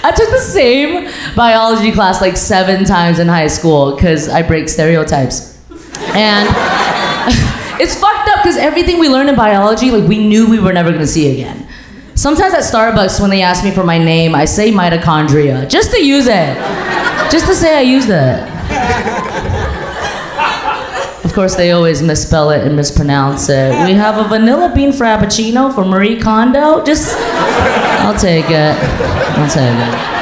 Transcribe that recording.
I took the same biology class like seven times in high school because I break stereotypes. And it's fucked up because everything we learned in biology, like we knew we were never gonna see again. Sometimes at Starbucks, when they ask me for my name, I say mitochondria just to use it, just to say I used it. Of course, they always misspell it and mispronounce it. We have a vanilla bean frappuccino for Marie Kondo. Just, I'll take it. I'll take it.